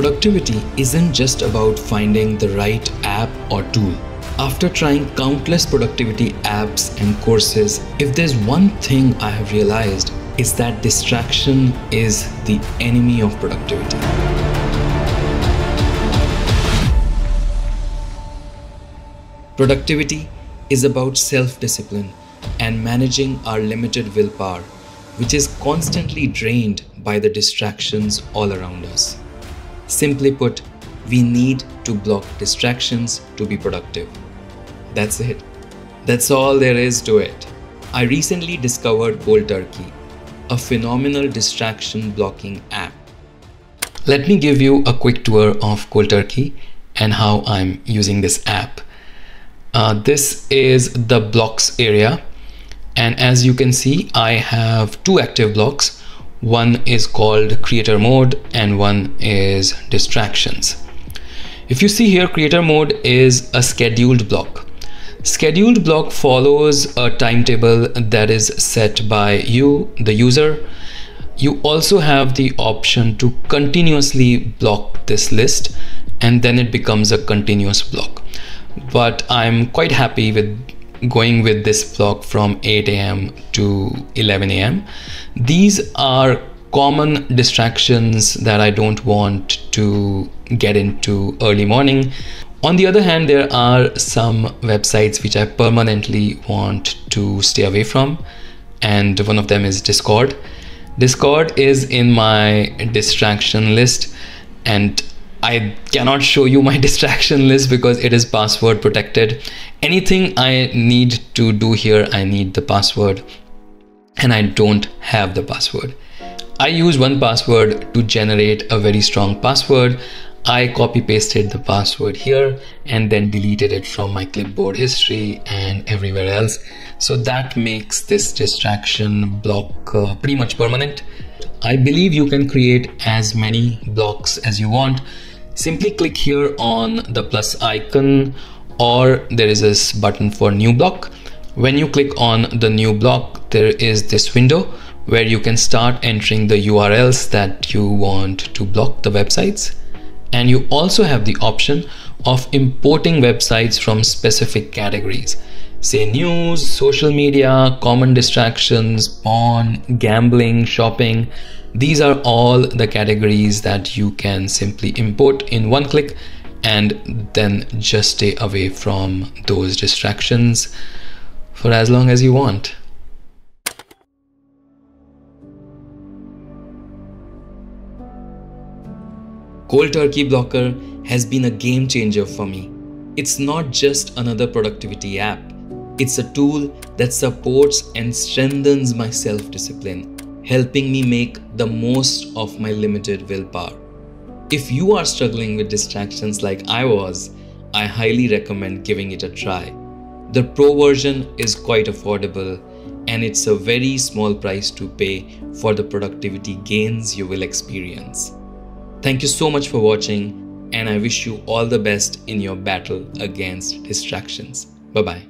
Productivity isn't just about finding the right app or tool. After trying countless productivity apps and courses, if there's one thing I have realized, is that distraction is the enemy of productivity. Productivity is about self discipline and managing our limited willpower, which is constantly drained by the distractions all around us. Simply put, we need to block distractions to be productive. That's it. That's all there is to it. I recently discovered Cold Turkey, a phenomenal distraction blocking app. Let me give you a quick tour of Cold Turkey and how I'm using this app. Uh, this is the blocks area and as you can see I have two active blocks one is called creator mode and one is distractions. If you see here creator mode is a scheduled block. Scheduled block follows a timetable that is set by you the user. You also have the option to continuously block this list and then it becomes a continuous block. But I'm quite happy with going with this block from 8 a.m. to 11 a.m. These are common distractions that I don't want to get into early morning. On the other hand, there are some websites which I permanently want to stay away from, and one of them is Discord. Discord is in my distraction list, and I cannot show you my distraction list because it is password protected. Anything I need to do here, I need the password and I don't have the password. I use 1Password to generate a very strong password. I copy pasted the password here and then deleted it from my clipboard history and everywhere else. So that makes this distraction block uh, pretty much permanent. I believe you can create as many blocks as you want simply click here on the plus icon or there is this button for new block. When you click on the new block there is this window where you can start entering the URLs that you want to block the websites. And you also have the option of importing websites from specific categories say news, social media, common distractions, porn, gambling, shopping. These are all the categories that you can simply import in one click and then just stay away from those distractions for as long as you want. Cold Turkey Blocker has been a game changer for me. It's not just another productivity app it's a tool that supports and strengthens my self discipline, helping me make the most of my limited willpower. If you are struggling with distractions like I was, I highly recommend giving it a try. The Pro version is quite affordable and it's a very small price to pay for the productivity gains you will experience. Thank you so much for watching and I wish you all the best in your battle against distractions. Bye bye.